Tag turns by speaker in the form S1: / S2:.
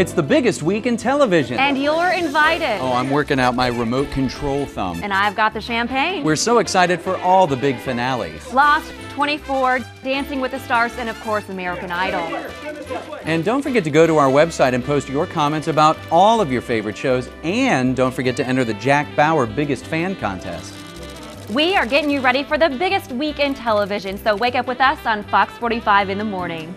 S1: It's the biggest week in television.
S2: And you're invited.
S1: oh, I'm working out my remote control thumb.
S2: And I've got the champagne.
S1: We're so excited for all the big finales.
S2: Lost, 24, Dancing with the Stars, and of course, American Idol.
S1: And don't forget to go to our website and post your comments about all of your favorite shows. And don't forget to enter the Jack Bauer Biggest Fan Contest.
S2: We are getting you ready for the biggest week in television, so wake up with us on Fox 45 in the morning.